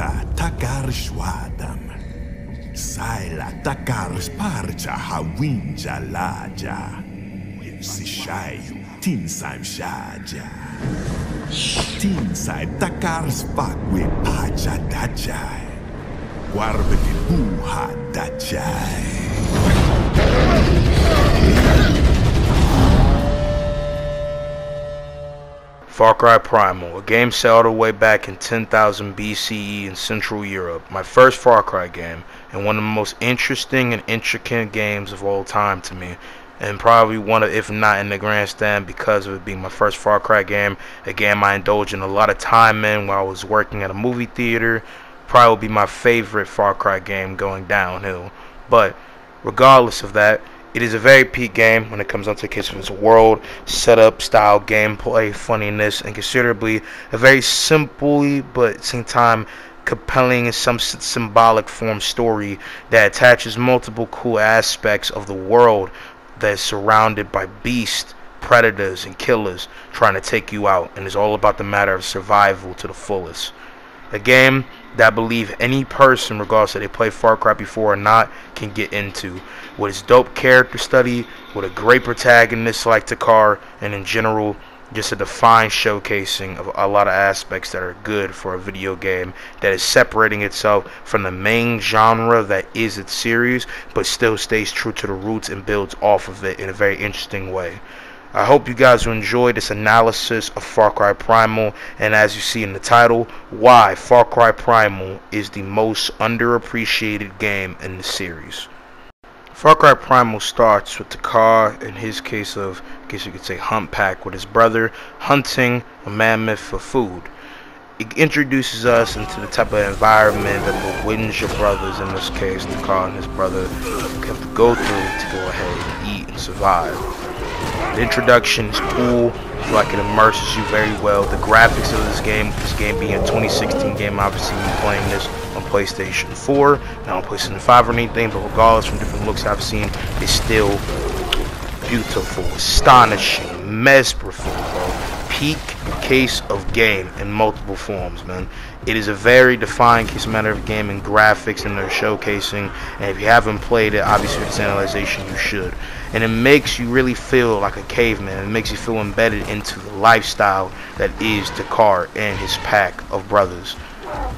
Sara takar shwadam. Saila takar sparcha hawinja laja. Sishayu tinsaim shaja. Tinsai takar spakwe paja dajai. Warbeti buha dajai. Far Cry Primal, a game set all the way back in 10,000 BCE in Central Europe. My first Far Cry game, and one of the most interesting and intricate games of all time to me. And probably one of, if not in the grandstand, because of it being my first Far Cry game, a game I indulged in a lot of time in while I was working at a movie theater. Probably would be my favorite Far Cry game going downhill. But regardless of that, it is a very peak game when it comes down to the case of its world, setup, style, gameplay, funniness, and considerably a very simply but at the same time compelling in some symbolic form story that attaches multiple cool aspects of the world that is surrounded by beasts, predators, and killers trying to take you out, and is all about the matter of survival to the fullest. A game that I believe any person, regardless if they play Far Cry before or not, can get into. With its dope character study, with a great protagonist like Takkar, and in general, just a defined showcasing of a lot of aspects that are good for a video game that is separating itself from the main genre that is its series, but still stays true to the roots and builds off of it in a very interesting way. I hope you guys enjoy this analysis of Far Cry Primal, and as you see in the title, why Far Cry Primal is the most underappreciated game in the series. Far Cry Primal starts with Takkar, in his case of, I guess you could say, hunt pack with his brother, hunting a mammoth for food. It introduces us into the type of environment that the Wenja brothers, in this case, Takkar and his brother, have to go through to go ahead and eat and survive. The introduction is cool. Like it immerses you very well. The graphics of this game, this game being a 2016 game, obviously me playing this on PlayStation 4, not on PlayStation 5 or anything, but regardless from different looks I've seen, it's still beautiful, astonishing, mesmerizing, bro. Peak case of game in multiple forms, man. It is a very defined case matter of game and graphics and their showcasing. And if you haven't played it, obviously with this analyzation, you should. And it makes you really feel like a caveman. It makes you feel embedded into the lifestyle that is Takkar and his pack of brothers.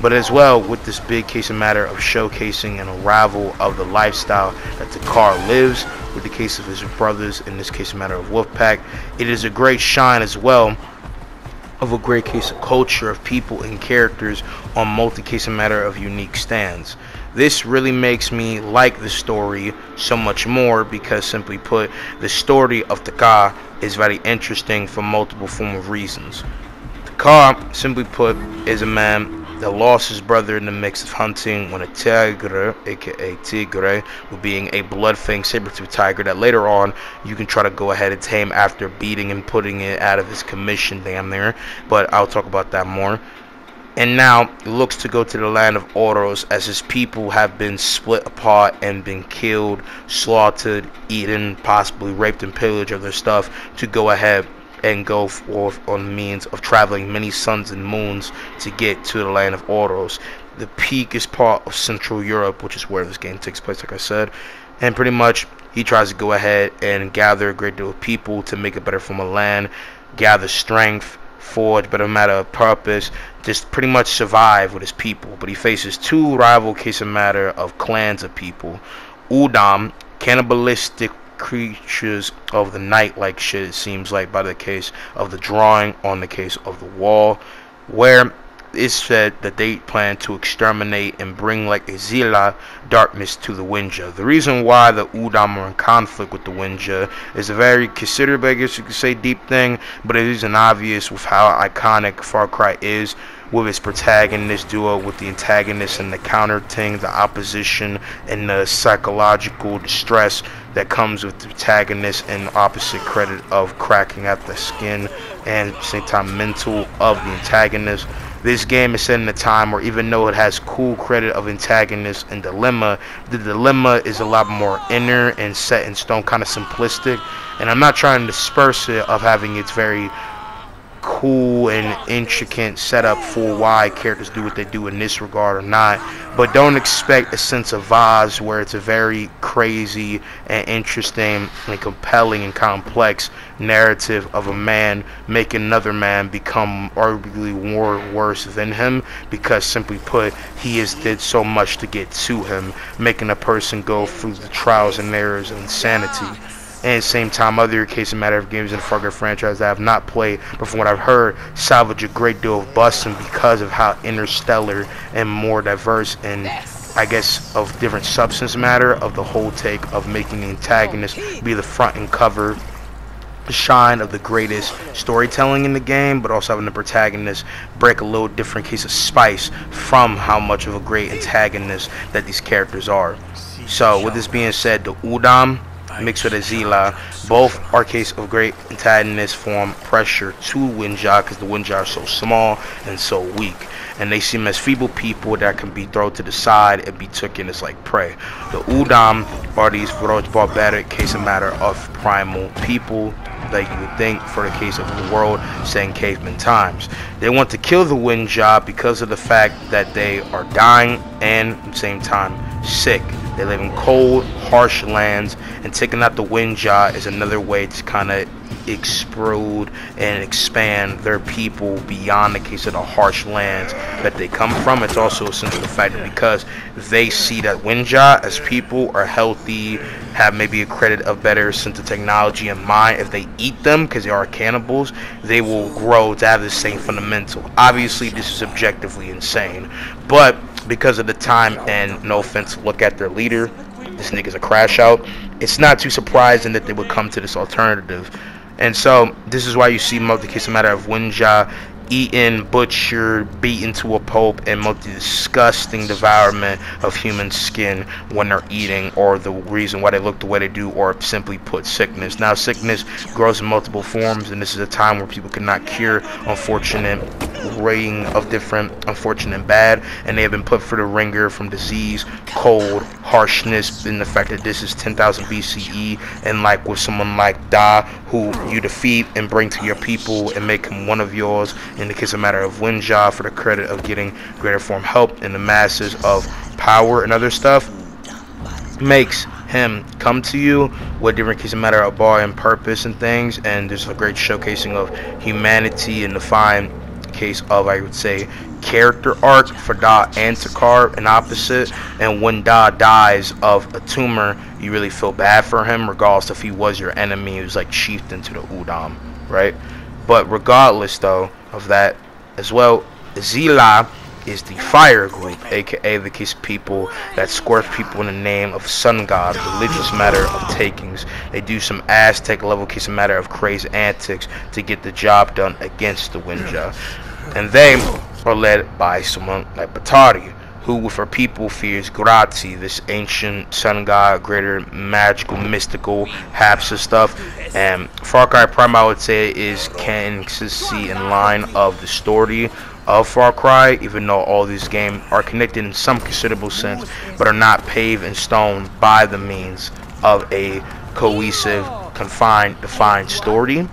But as well, with this big case of matter of showcasing and arrival of the lifestyle that Takkar lives, with the case of his brothers, in this case of matter of Wolfpack, it is a great shine as well of a great case of culture of people and characters on multi-case of matter of unique stands. This really makes me like the story so much more because simply put, the story of the Takkar is very interesting for multiple form of reasons. The Takkar, simply put, is a man that lost his brother in the mix of hunting when a tigre, aka tigre, being a blood-fanged saber-tooth tiger that later on you can try to go ahead and tame after beating and putting it out of his commission damn there. But I'll talk about that more. And now looks to go to the land of Oros as his people have been split apart and been killed, slaughtered, eaten, possibly raped and pillaged of their stuff to go ahead and go forth on means of traveling many suns and moons to get to the land of Oros. The peak is part of Central Europe, which is where this game takes place, like I said. And pretty much he tries to go ahead and gather a great deal of people to make it better form of land, gather strength, forge a matter of purpose, just pretty much survive with his people. But he faces two rival case of matter of clans of people. Udam, cannibalistic creatures of the night like shit it seems like by the case of the drawing on the case of the wall where it's said that they plan to exterminate and bring like a Zila darkness to the Wenja. The reason why the Udam are in conflict with the Wenja is a very considerable, I guess you could say, deep thing, but it isn't obvious with how iconic Far Cry is with its protagonist duo with the antagonist and the counter thing, the opposition and the psychological distress that comes with the protagonist and opposite credit of cracking at the skin and same time mental of the antagonist. This game is set in a time where even though it has cool credit of antagonist and dilemma, the dilemma is a lot more inner and set in stone, kind of simplistic. And I'm not trying to disperse it of having its very cool and intricate setup for why characters do what they do in this regard or not. But don't expect a sense of vibes where it's a very crazy and interesting and compelling and complex narrative of a man making another man become arguably more worse than him because simply put he has did so much to get to him making a person go through the trials and errors of insanity and same time, other case matter of games in the Far Cry franchise that I have not played, but from what I've heard, salvage a great deal of busting because of how interstellar and more diverse and I guess of different substance matter of the whole take of making the antagonist be the front and cover the shine of the greatest storytelling in the game, but also having the protagonist break a little different case of spice from how much of a great antagonist that these characters are. So, with this being said, the Udam mixed with Izila. Both are case of great antagonist form pressure to Wenja because the Wenja are so small and so weak. And they seem as feeble people that can be thrown to the side and be taken as like prey. The Udam are these barbaric case of matter of primal people like you would think for the case of the world saying caveman times. They want to kill the Wenja because of the fact that they are dying and at the same time sick. They live in cold, harsh lands, and taking out the wind Wenja is another way to kind of explode and expand their people beyond the case of the harsh lands that they come from. It's also a sense of the fact that because they see that Wenja as people are healthy, have maybe a credit of better sense of technology in mind, if they eat them because they are cannibals, they will grow to have the same fundamental. Obviously, this is objectively insane, but because of the time and no offense, look at their leader. This nigga's a crash out. It's not too surprising that they would come to this alternative. And so this is why you see multi case matter of Wenja eaten, butchered, beaten to a pulp, and multi disgusting devourment of human skin when they're eating, or the reason why they look the way they do, or simply put, sickness. Now, sickness grows in multiple forms, and this is a time where people cannot cure unfortunate ring of different unfortunate and bad, and they have been put for the ringer from disease, cold, harshness, and the fact that this is 10,000 BCE, and like with someone like Dah, who you defeat and bring to your people and make him one of yours, in the case of matter of Wenja for the credit of getting greater form help in the masses of power and other stuff, makes him come to you with different case of matter of bar and purpose and things and there's a great showcasing of humanity and the fine case of I would say character arc for Dah and Takkar and opposite and when Dah dies of a tumor you really feel bad for him regardless if he was your enemy he was like chieftain to the Udam right? But regardless though of that as well Zila is the fire group, aka the of people that scorch people in the name of sun god, religious matter of takings. They do some Aztec level of matter of crazy antics to get the job done against the Wenja. And they are led by someone like Batari, who with her people fears Grazi, this ancient sun god, greater magical, mystical, Hapsa stuff. And Far Cry Prime, I would say, is consistency in line of the story of Far Cry, even though all these games are connected in some considerable sense, but are not paved in stone by the means of a cohesive, confined, defined story.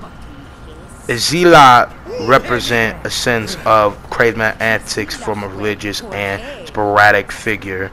Izila represent a sense of craven antics from a religious and sporadic figure,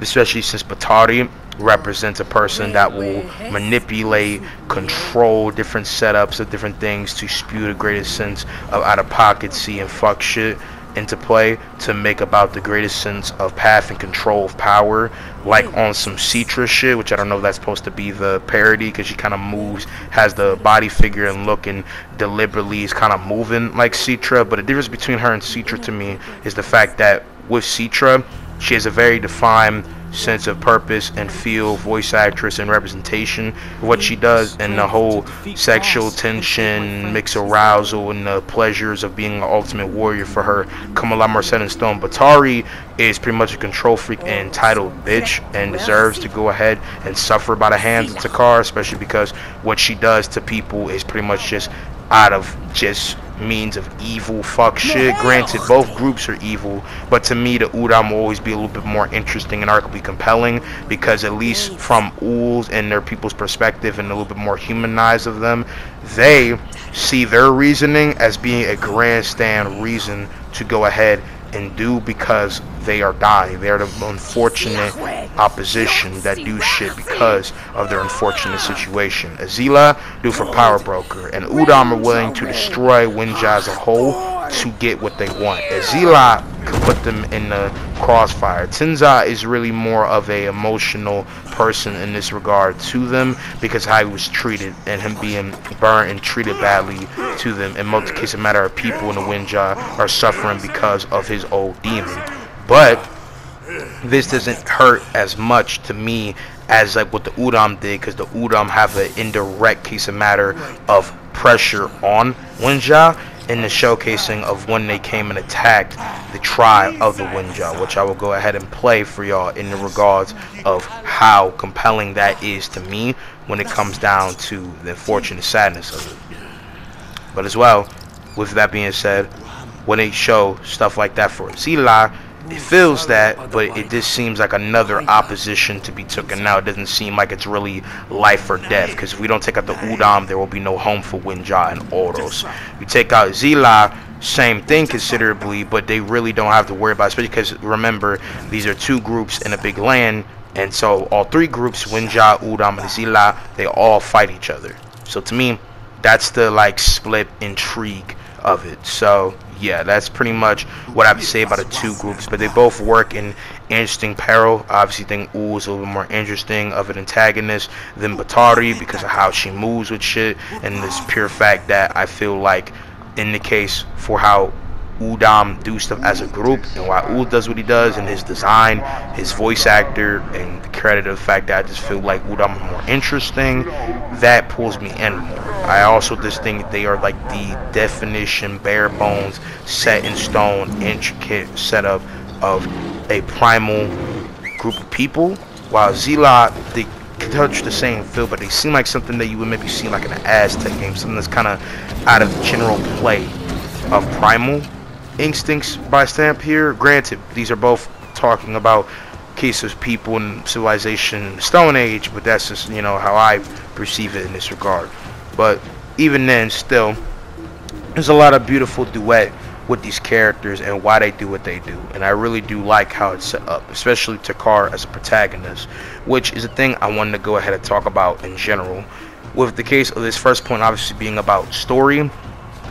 especially since Batari represents a person that will manipulate, control different setups of different things to spew the greatest sense of out of pocket, see, and fuck shit into play to make about the greatest sense of path and control of power like on some Citra shit which I don't know if that's supposed to be the parody because she kind of moves has the body figure and look and deliberately is kind of moving like Citra but the difference between her and Citra to me is the fact that with Citra she has a very defined sense of purpose and feel, voice actress and representation, what she does, and the whole sexual tension, mix arousal, and the pleasures of being an ultimate warrior for her come a lot more set in stone. Batari is pretty much a control freak and entitled bitch and deserves to go ahead and suffer by the hands of Takkar, especially because what she does to people is pretty much just out of just means of evil. Fuck shit. Granted, both groups are evil, but to me, the Udam will always be a little bit more interesting and arguably compelling because at least from Ull's and their people's perspective and a little bit more humanized of them, they see their reasoning as being a grandstand reason to go ahead and do because they are dying. They're the unfortunate opposition that do shit because of their unfortunate situation. Izila do for Power Broker, and Udam are willing to destroy Wenja as a whole to get what they want. Izila could put them in the crossfire. Tensay is really more of a emotional person in this regard to them because how he was treated and him being burned and treated badly to them. In most cases, a matter of people in the Wenja are suffering because of his old demon. But this doesn't hurt as much to me as like what the Udam did because the Udam have an indirect case of matter of pressure on Wenja in the showcasing of when they came and attacked the tribe of the Wenja, which I will go ahead and play for y'all in the regards of how compelling that is to me when it comes down to the unfortunate sadness of it. But as well, with that being said, when they show stuff like that for Zila, it feels that, but it just seems like another opposition to be taken out. It doesn't seem like it's really life or death, because if we don't take out the Udam, there will be no home for Wenja and Oros. You take out Zila, same thing considerably, but they really don't have to worry about it, especially because remember, these are two groups in a big land, and so all three groups, Wenja, Udam, and Zila, they all fight each other. So to me, that's the like split intrigue of it. So yeah, that's pretty much what I have to say about the two groups. But they both work in interesting peril. Obviously, think Ull is a little bit more interesting of an antagonist than Batari because of how she moves with shit and this pure fact that I feel like in the case for how Udam do stuff as a group and why Ud does what he does and his design, his voice actor, and the credit of the fact that I just feel like Udam is more interesting, that pulls me in more. I also just think they are like the definition, bare bones, set in stone, intricate setup of a primal group of people, while Zilot, they touch the same feel, but they seem like something that you would maybe see like an Aztec game, something that's kind of out of general play of primal instincts by Stamp here. Granted, these are both talking about cases of people in civilization Stone Age, but that's just, you know, how I perceive it in this regard. But even then, still, there's a lot of beautiful duet with these characters and why they do what they do. And I really do like how it's set up, especially Takkar as a protagonist, which is a thing I wanted to go ahead and talk about in general. With the case of this first point obviously being about story,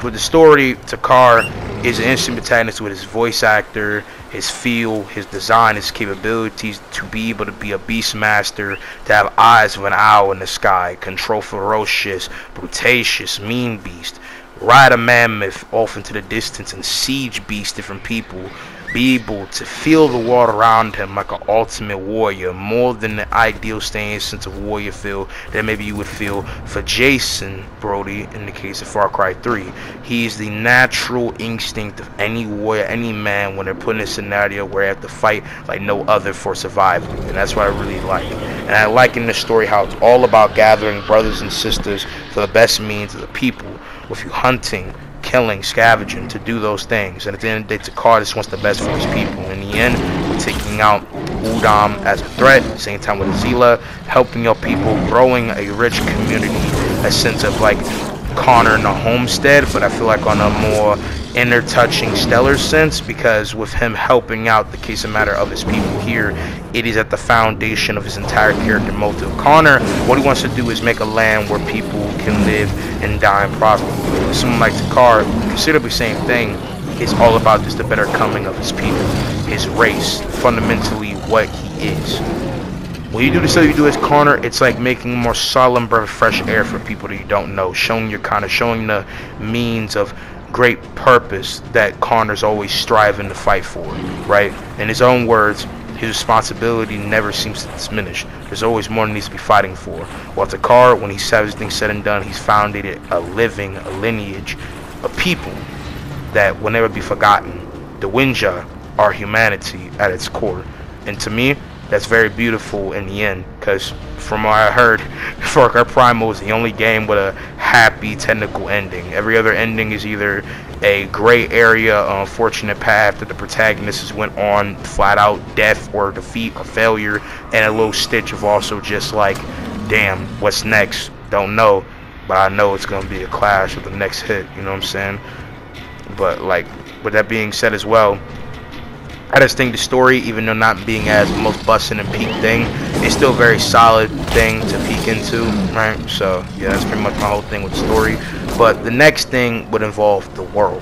with the story, Takkar is an instant protagonist with his voice actor, his feel, his design, his capabilities to be able to be a beast master, to have eyes of an owl in the sky, control ferocious, brutacious, mean beast, ride a mammoth off into the distance and siege beast different people, be able to feel the world around him like an ultimate warrior, more than the ideal staying sense of warrior feel that maybe you would feel for Jason Brody in the case of Far Cry 3. He's the natural instinct of any warrior, any man when they're put in a scenario where they have to fight like no other for survival. And that's what I really like. And I like in this story how it's all about gathering brothers and sisters for the best means of the people with you hunting killing, scavenging to do those things. And at the end of the day, Takkar just wants the best for his people. In the end, we're taking out Udam as a threat, same time with Zila, helping your people, growing a rich community, a sense of like Connor in a homestead, but I feel like on a more inner touching stellar sense because with him helping out the case of matter of his people here it is at the foundation of his entire character motive connor what he wants to do is make a land where people can live and die and prosper. Someone like Takkar considerably same thing. Is all about just the better coming of his people his race fundamentally what he is. When you do the stuff you do as Connor, it's like making more solemn breath of fresh air for people that you don't know, showing your kind of showing the means of great purpose that Connor's always striving to fight for, right? In his own words, his responsibility never seems to diminish. There's always more he needs to be fighting for. While Takkar, when he's everything said and done, he's founded a living, a lineage, a people that will never be forgotten. The Wenja are humanity at its core. And to me, that's very beautiful in the end. Because from what I heard, Far Cry Primal is the only game with a happy technical ending. Every other ending is either a gray area, unfortunate path that the protagonist went on flat out death or defeat or failure, and a little stitch of also just like, damn, what's next? Don't know, but I know it's gonna be a clash of the next hit. You know what I'm saying? But like, with that being said as well, I just think the story, even though not being as most busting and peak thing, it's still a very solid thing to peek into, right? So yeah, that's pretty much my whole thing with story. But the next thing would involve the world.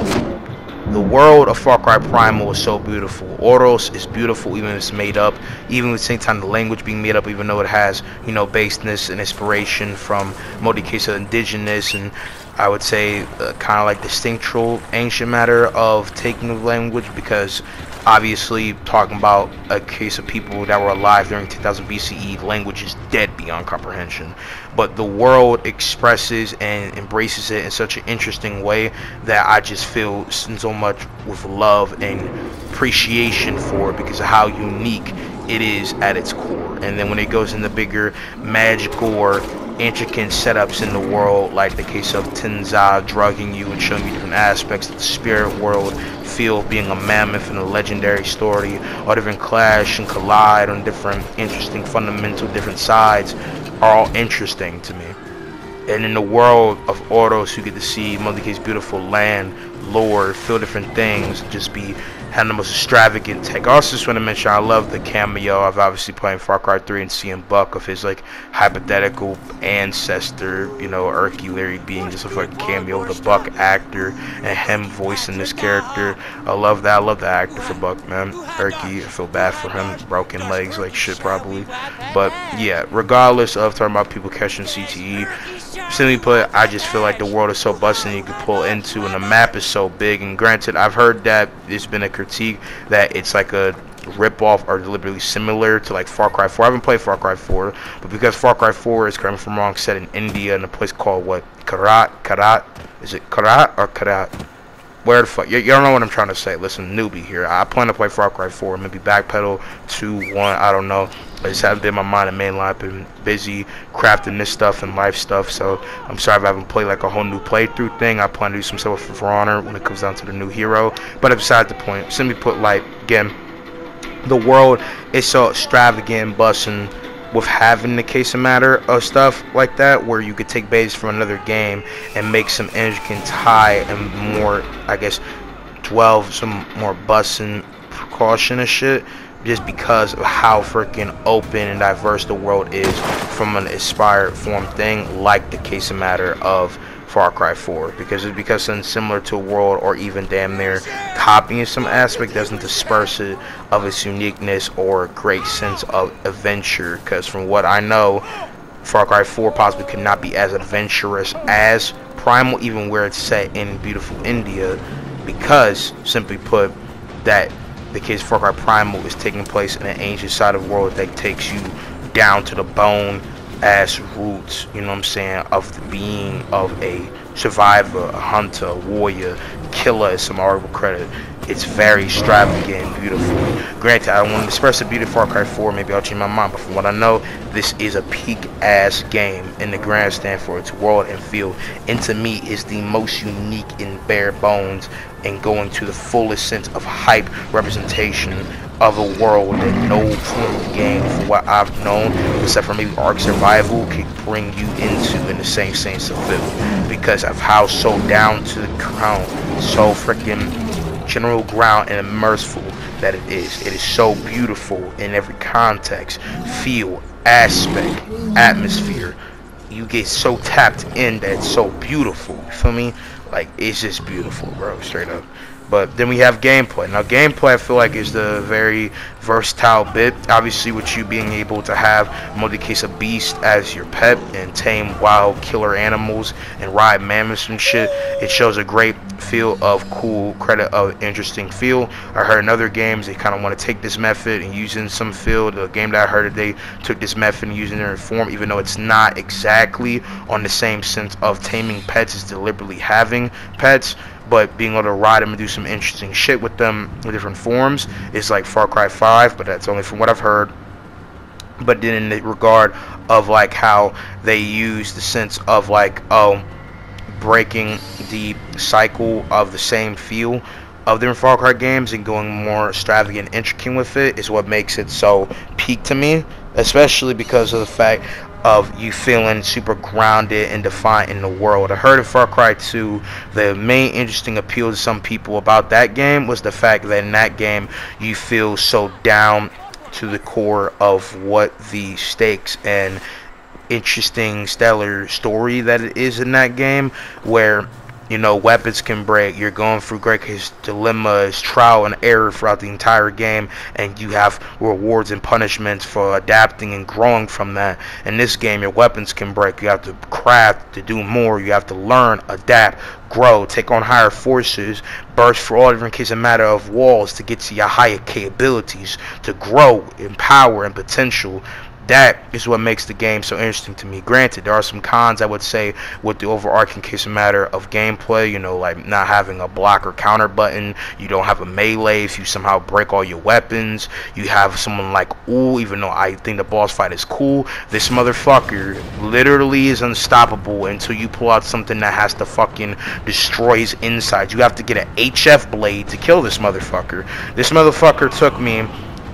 The world of Far Cry Primal is so beautiful. Ordos is beautiful, even if it's made up. Even at the same time, the language being made up, even though it has, you know, baseness and inspiration from Modi case indigenous and I would say uh, kind of like the distinctual ancient matter of taking the language because obviously talking about a case of people that were alive during 2000 BCE, language is dead beyond comprehension. But the world expresses and embraces it in such an interesting way that I just feel so much with love and appreciation for it because of how unique it is at its core. And then when it goes into bigger magical or intricate setups in the world, like the case of Tensay drugging you and showing you different aspects of the spirit world, feel being a mammoth in a legendary story, or different clash and collide on different interesting fundamental different sides are all interesting to me. And in the world of Ordos, you get to see Mother K's beautiful land, lore, feel different things, just be had the most extravagant take. I also just want to mention I love the cameo of obviously playing Far Cry 3 and seeing Buck of his like hypothetical ancestor, you know, Urki Larry being just a fucking cameo the Buck actor and him voicing this character. I love that. I love the actor for Buck, man. Urki, I feel bad for him. Broken legs like shit probably. But yeah, regardless of talking about people catching CTE, simply put, I just feel like the world is so busting you can pull into and the map is so big and granted I've heard that it's been a critique that it's like a rip off or deliberately similar to like Far Cry 4. I haven't played Far Cry 4, but because Far Cry 4 is coming from wrong set in India in a place called what Karat Karat is it Karat or Karat? Where the fuck? You, you don't know what I'm trying to say. Listen, newbie here. I plan to play Far Cry 4, maybe backpedal 2, 1, I don't know. I just haven't been my mind and mainline. I've been busy crafting this stuff and life stuff. So I'm sorry if I haven't played like a whole new playthrough thing. I plan to do some stuff for, For Honor when it comes down to the new hero. But beside the point, simply put, like again, the world is so extravagant, busting with having the case of matter of stuff like that where you could take base from another game and make some intricate tie and more I guess 12 some more busting precaution and shit just because of how freaking open and diverse the world is from an inspired form thing like the case of matter of Far Cry 4 because it's because something similar to a world or even damn near copying some aspect doesn't disperse it of its uniqueness or great sense of adventure. Because from what I know Far Cry 4 possibly could not be as adventurous as Primal even where it's set in beautiful India because simply put that the case Far Cry Primal is taking place in an ancient side of the world that takes you down to the bone ass roots, you know what I'm saying, of the being of a survivor, a hunter, a warrior, killer is some honorable credit. It's very extravagant and beautiful. Granted, I want to express the beauty of Far Cry 4, maybe I'll change my mind, but from what I know, this is a peak ass game in the grandstand for its world and feel. And to me, is the most unique in bare bones and going to the fullest sense of hype representation of a world that no form game, for what I've known, except for maybe Ark Survival, can bring you into in the same sense of feel. Because of how so down to the ground, so freaking general ground and immersive that it is. It is so beautiful in every context, feel, aspect, atmosphere. You get so tapped in that it's so beautiful. You feel me? Like it's just beautiful, bro. Straight up. But then we have gameplay. Now, gameplay I feel like is the very versatile bit. Obviously, with you being able to have case a beast as your pet and tame wild killer animals and ride mammoths and shit, it shows a great feel of cool, credit of interesting feel. I heard in other games they kind of want to take this method and using some field. The game that I heard they took this method and using it in form, even though it's not exactly on the same sense of taming pets as deliberately having pets but being able to ride them and do some interesting shit with them in different forms is like Far Cry 5, but that's only from what I've heard. but then in the regard of like how they use the sense of like oh breaking the cycle of the same feel of different Far Cry games and going more extravagant intricate with it is what makes it so peak to me, especially because of the fact of you feeling super grounded and defiant in the world. I heard of Far Cry 2, the main interesting appeal to some people about that game was the fact that in that game you feel so down to the core of what the stakes and interesting stellar story that it is in that game where you know weapons can break. You're going through great case dilemmas trial and error throughout the entire game and you have rewards and punishments for adapting and growing from that. In this game your weapons can break. You have to craft to do more. You have to learn adapt grow take on higher forces burst for all different cases a matter of walls to get to your higher capabilities to grow in power and potential that is what makes the game so interesting to me. Granted, there are some cons I would say with the overarching case of matter of gameplay. You know, like not having a block or counter button. You don't have a melee if you somehow break all your weapons. You have someone like Ooh, even though I think the boss fight is cool, this motherfucker literally is unstoppable until you pull out something that has to fucking destroy his insides. You have to get an HF blade to kill this motherfucker. This motherfucker took me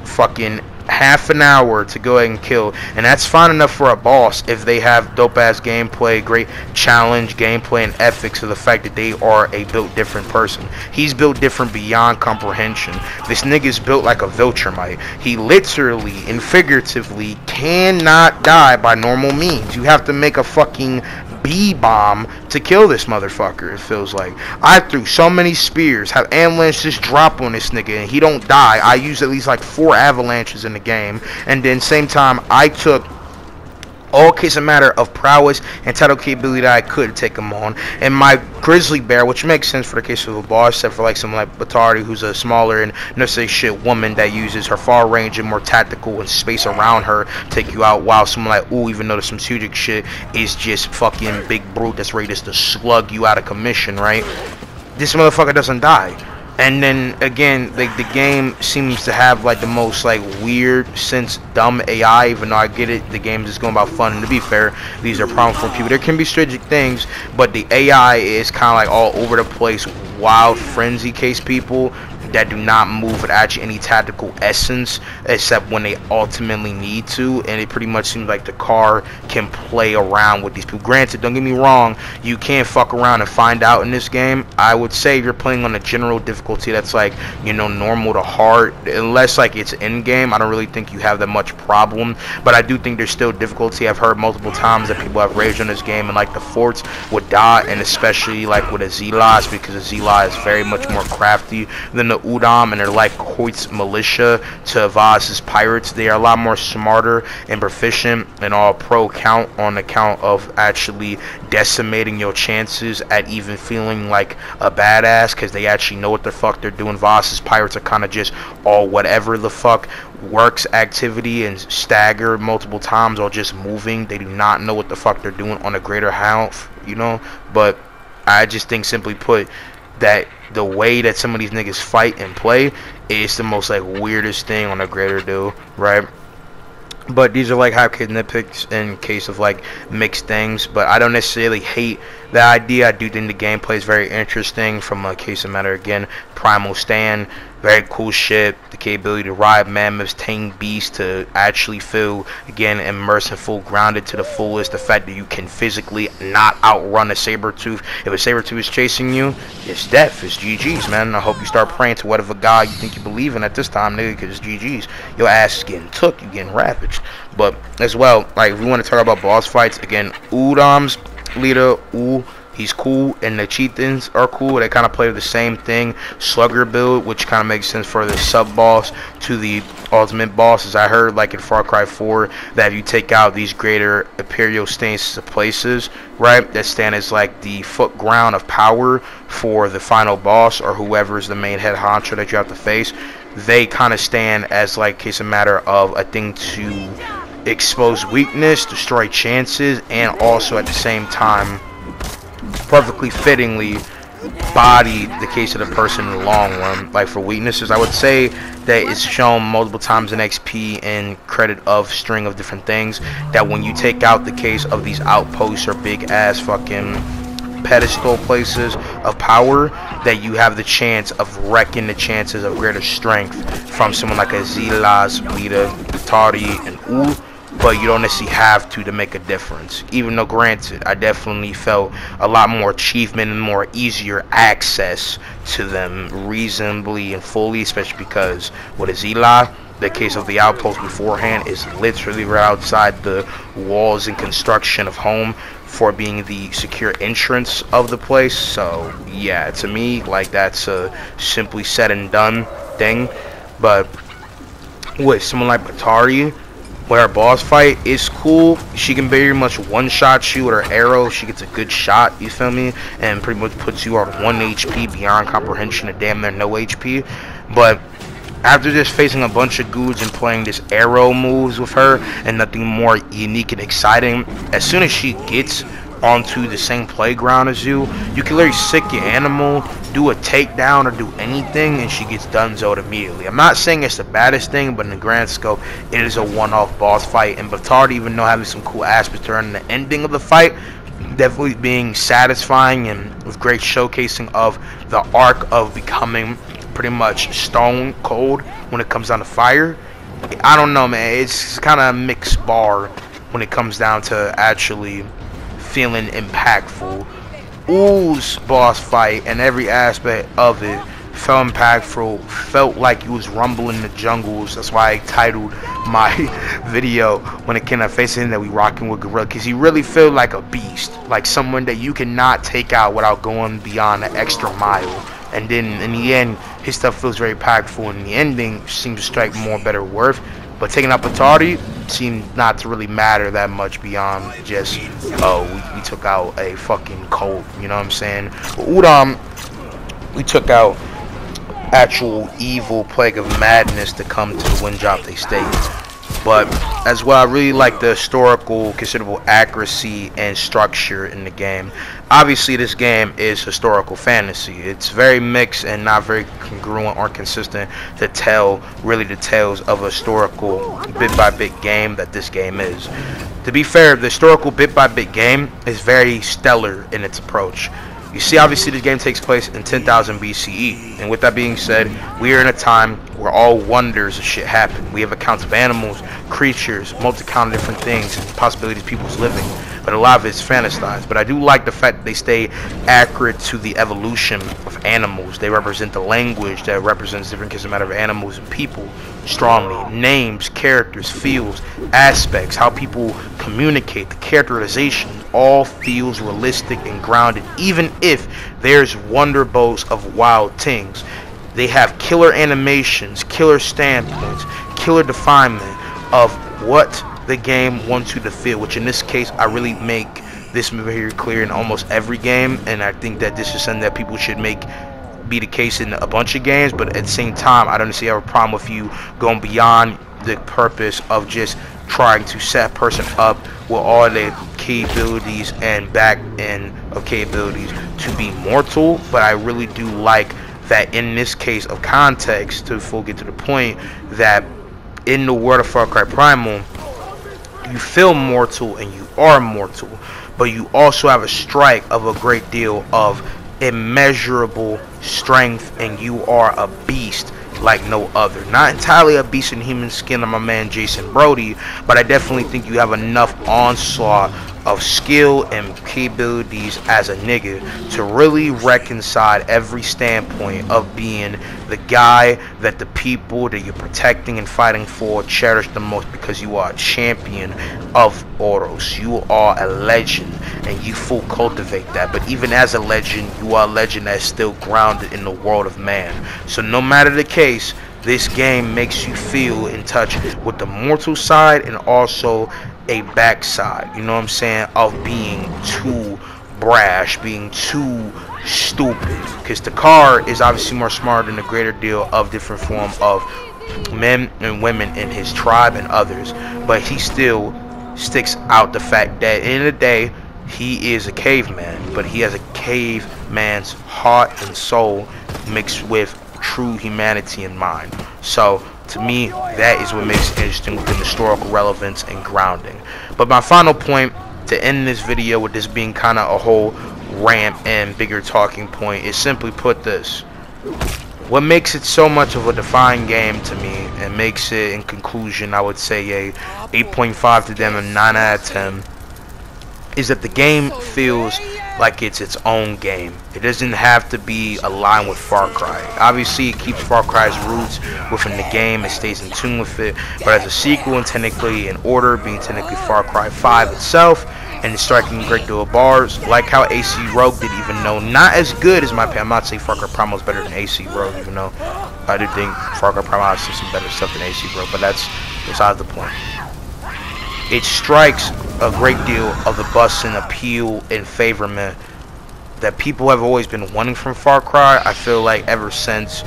fucking half an hour to go ahead and kill, and that's fine enough for a boss if they have dope ass gameplay, great challenge, gameplay, and ethics of the fact that they are a built different person. He's built different beyond comprehension. This nigga's built like a Viltrumite. He literally and figuratively cannot die by normal means. You have to make a fucking B bomb to kill this motherfucker. It feels like I threw so many spears, have avalanche just drop on this nigga, and he don't die. I used at least like four avalanches in the game, and then same time I took all case a matter of prowess and title capability that I could take him on. And my grizzly bear, which makes sense for the case of a boss, except for like someone like Batari, who's a smaller and necessarily shit woman that uses her far range and more tactical and space around her take you out. While someone like ooh, even though there's some strategic shit, is just fucking big brute that's ready to slug you out of commission, right? This motherfucker doesn't die and then again like the game seems to have like the most like weird sense dumb ai even though i get it. The game is just going about fun. And to be fair these are problems for people. There can be strategic things but the ai is kind of like all over the place. Wild frenzy case people that do not move with actually any tactical essence except when they ultimately need to and it pretty much seems like Takkar can play around with these people. Granted don't get me wrong you can't fuck around and find out in this game. I would say if you're playing on a general difficulty that's like you know normal to hard unless like it's in game i don't really think you have that much problem. But i do think there's still difficulty. I've heard multiple times that people have raged on this game and like the forts would die and especially like with a z-loss because a z-loss is very much more crafty than the Udam and they're like Hoyt's militia to Vaas's pirates. They are a lot more smarter and proficient and all pro count on account of actually decimating your chances at even feeling like a badass because they actually know what the fuck they're doing. Vaas's pirates are kind of just all whatever the fuck works activity and stagger multiple times or just moving. They do not know what the fuck they're doing on a greater health, you know. But I just think simply put that the way that some of these niggas fight and play is the most like weirdest thing on a greater do, right? But these are like high kid nitpicks in case of like mixed things. But I don't necessarily hate the idea. I do think the gameplay is very interesting from a case of matter again. Primal Stand very cool shit. The capability to ride mammoths, tame beasts, to actually feel again immersed and full grounded to the fullest. The fact that you can physically not outrun a saber tooth. If a saber tooth is chasing you, it's death. It's GG's, man. I hope you start praying to whatever God you think you believe in at this time, nigga, because it's GG's. Your ass is getting took. You're getting ravaged. But as well, like if we want to talk about boss fights again, Udam's leader, Ooh He's cool, and the Chieftains are cool. They kind of play the same thing, Slugger build, which kind of makes sense for the sub boss to the ultimate boss. As I heard, like in Far Cry 4, that if you take out these greater Imperial stances places, right, that stand as like the foot ground of power for the final boss or whoever is the main head honcho that you have to face, they kind of stand as like case a matter of a thing to expose weakness, destroy chances, and also at the same time perfectly fittingly body the case of the person in the long run. Like for weaknesses, I would say that it's shown multiple times in XP and credit of string of different things that when you take out the case of these outposts or big ass fucking pedestal places of power that you have the chance of wrecking the chances of greater strength from someone like a Zilas, Lita, Tari, and U but you don't necessarily have to to make a difference. Even though, granted, I definitely felt a lot more achievement and more easier access to them reasonably and fully, especially because what is Eli? The case of the outpost beforehand is literally right outside the walls and construction of home for being the secure entrance of the place. So, yeah, to me, like, that's a simply said and done thing. But with someone like Batari, with her boss fight is cool. She can very much one-shot you with her arrow. She gets a good shot, you feel me? And pretty much puts you on 1 HP beyond comprehension of damn near no HP. But after just facing a bunch of goods and playing this arrow moves with her and nothing more unique and exciting, as soon as she gets onto the same playground as you, you can literally sick your animal, do a takedown or do anything, and she gets done zoned immediately. I'm not saying it's the baddest thing, but in the grand scope, it is a one-off boss fight. And Batard, even though having some cool aspects during the ending of the fight, definitely being satisfying and with great showcasing of the arc of becoming pretty much stone cold when it comes down to fire. I don't know, man. It's kind of a mixed bar when it comes down to actually feeling impactful. U's boss fight and every aspect of it felt impactful, felt like you was rumbling the jungles. That's why I titled my video when it came to facing that we rocking with Gorilla, because he really felt like a beast, like someone that you cannot take out without going beyond an extra mile. And then in the end, his stuff feels very impactful, and the ending seems to strike more better worth. But taking out Batari seemed not to really matter that much beyond just, oh, we, we took out a fucking cult, you know what I'm saying? But Udam, we took out actual evil plague of madness to come to the wind drop they stayed. But as well, I really like the historical, considerable accuracy and structure in the game. Obviously, this game is historical fantasy. It's very mixed and not very congruent or consistent to tell really the tales of a historical bit by bit game that this game is. To be fair, the historical bit by bit game is very stellar in its approach. You see, obviously, this game takes place in 10,000 BCE. And with that being said, we are in a time where all wonders of shit happen. We have accounts of animals, creatures, multi-count of different things, possibilities people's living. But a lot of it's fantasized. But I do like the fact that they stay accurate to the evolution of animals. They represent the language that represents different kinds of matter of animals and people strongly. Names, characters, feels, aspects, how people communicate, the characterization, all feels realistic and grounded, even if there's wonder bows of wild things. They have killer animations, killer standpoints, killer definement of what the game wants you to feel, which in this case, I really make this very clear in almost every game, and I think that this is something that people should make be the case in a bunch of games, but at the same time, I don't see have a problem with you going beyond the purpose of just trying to set a person up with all the capabilities and back end of capabilities to be mortal. But I really do like that in this case of context, to full get to the point, that in the world of Far Cry Primal, you feel mortal and you are mortal, but you also have a strike of a great deal of immeasurable strength and you are a beast like no other. Not entirely a beast in human skin of my man Jason Brody, but I definitely think you have enough onslaught of skill and capabilities as a nigga to really reconcile every standpoint of being the guy that the people that you're protecting and fighting for cherish the most because you are a champion of Oros. You are a legend and you full cultivate that. But even as a legend, you are a legend that's still grounded in the world of man. So no matter the case, this game makes you feel in touch with the mortal side and also a backside, you know what I'm saying, of being too brash, being too stupid. Because Takkar is obviously more smart than the greater deal of different form of men and women in his tribe and others. But he still sticks out the fact that in the, the day, he is a caveman, but he has a caveman's heart and soul mixed with true humanity in mind. So to me, that is what makes it interesting within historical relevance and grounding. But my final point to end this video with this being kind of a whole rant and bigger talking point is simply put this. What makes it so much of a defined game to me and makes it in conclusion I would say a 8.5 to them and 9 out of 10 is that the game feels like it's its own game. It doesn't have to be aligned with Far Cry. Obviously, it keeps Far Cry's roots within the game. It stays in tune with it. But as a sequel and technically in order, being technically Far Cry 5 itself, and striking a great deal of bars, like how AC Rogue did, even though not as good as my opinion. I'm not saying Far Cry Primal is better than AC Rogue, even though I do think Far Cry Primal has some better stuff than AC Rogue, but that's besides the point. It strikes a great deal of the bust and appeal and favorment that people have always been wanting from Far Cry. I feel like ever since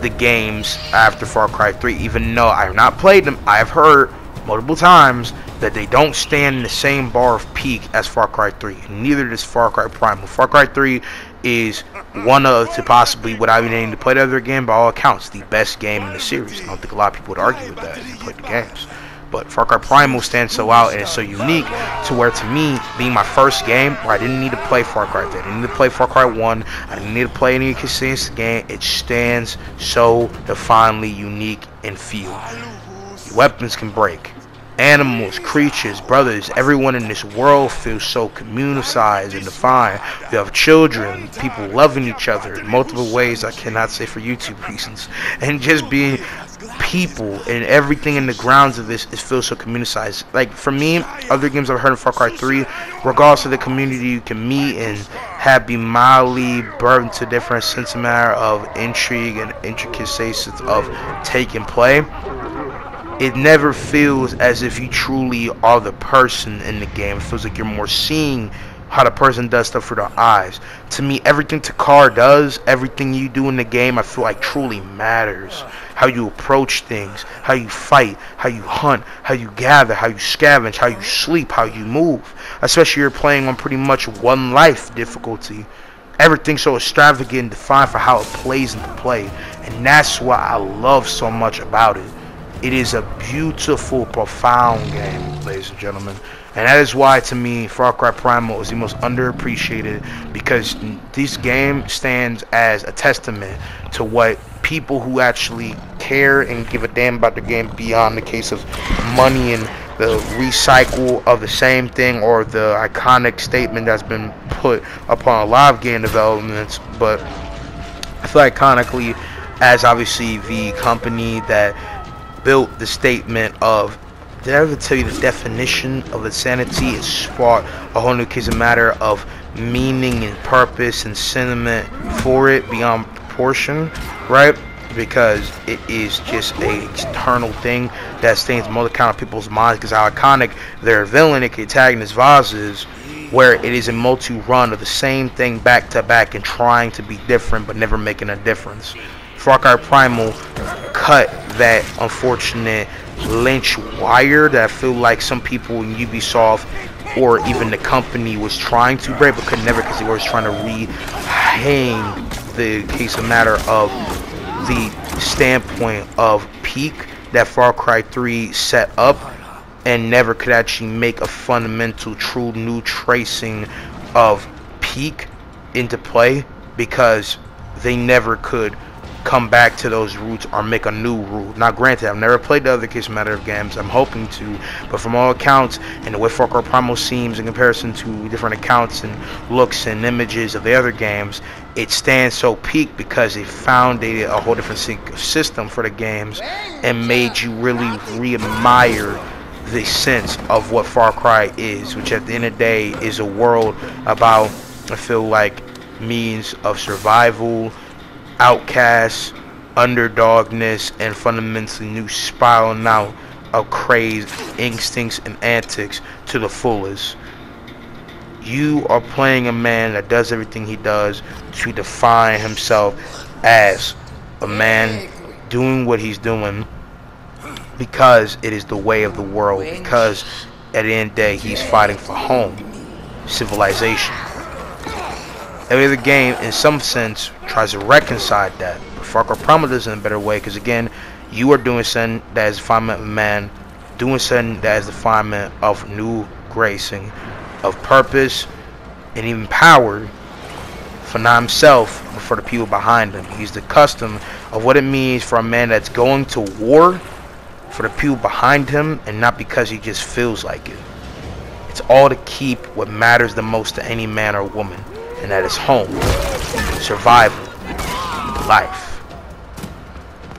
the games after Far Cry 3, even though I have not played them, I have heard multiple times that they don't stand in the same bar of peak as Far Cry 3. Neither does Far Cry Primal. Far Cry 3 is one of, to possibly, without even needing to play the other game, by all accounts, the best game in the series. I don't think a lot of people would argue with that if you played the games. But Far Cry Primal stands so out and it's so unique to where, to me, being my first game where I didn't need to play Far Cry 3, I didn't need to play Far Cry 1, I didn't need to play any consistent game. It stands so definedly unique and feel. Weapons can break. Animals, creatures, brothers, everyone in this world feels so communalized and defined. We have children, people loving each other in multiple ways I cannot say for YouTube reasons. And just being people and everything in the grounds of this is feels so communitized. Like for me, other games I've heard in Far Cry 3, regardless of the community you can meet and have be mildly burned to different sense of matter of intrigue and intricacies of take and play. It never feels as if you truly are the person in the game. It feels like you're more seeing how the person does stuff for their eyes. To me, everything Takkar does, everything you do in the game, I feel like truly matters. How you approach things, how you fight, how you hunt, how you gather, how you scavenge, how you sleep, how you move. Especially you're playing on pretty much one life difficulty. Everything's so extravagant and defined for how it plays into play. And that's what I love so much about it. It is a beautiful, profound game, ladies and gentlemen. And that is why, to me, Far Cry Primal is the most underappreciated because this game stands as a testament to what people who actually care and give a damn about the game beyond the case of money and the recycle of the same thing or the iconic statement that's been put upon a lot of game developments. But I feel iconically, as obviously the company that built the statement of did I ever tell you the definition of insanity is sparked a whole new case of matter of meaning and purpose and sentiment for it beyond proportion, right? Because it is just a external thing that stains multi kind of people's minds because how iconic their villain, aka antagonist is, where it is a multi-run of the same thing back to back and trying to be different but never making a difference. Far Cry Primal cut that unfortunate lynch wire that I feel like some people in Ubisoft or even the company was trying to break but could never because they were trying to re-hang the case of matter of the standpoint of peak that Far Cry 3 set up and never could actually make a fundamental true new tracing of peak into play because they never could come back to those roots or make a new route. Now, granted, I've never played the other Case Matter of games. I'm hoping to, but from all accounts, and the way Far Cry Primal seems in comparison to different accounts and looks and images of the other games, it stands so peak because it founded a whole different system for the games and made you really re-admire the sense of what Far Cry is, which at the end of the day is a world about, I feel like, means of survival outcast, underdogness, and fundamentally new spiraling out of craze, instincts, and antics to the fullest. You are playing a man that does everything he does to define himself as a man doing what he's doing because it is the way of the world, because at the end of the day, he's fighting for home. civilization. Every other game, in some sense, tries to reconcile that. But Far Primal does in a better way, because again, you are doing something that is the definement of man, doing something that is the definement of new gracing, of purpose, and even power for not himself, but for the people behind him. He's the custom of what it means for a man that's going to war for the people behind him and not because he just feels like it. It's all to keep what matters the most to any man or woman, and that is home, survival, life.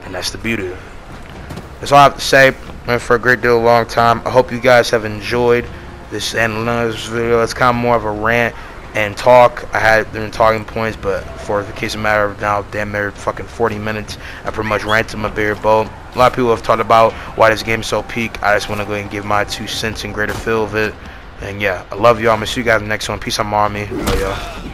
And that's the beauty of it. That's all I have to say. Went for a great deal, of a long time. I hope you guys have enjoyed this and this video. It's kind of more of a rant and talk. I had them talking points, but for the case of matter of now, damn near fucking 40 minutes, I pretty much ranted my beer boat. A lot of people have talked about why this game is so peak. I just want to go and give my two cents and greater feel of it. And yeah, I love y'all. I'm gonna see you guys next one. Peace out, mommy. Love y'all.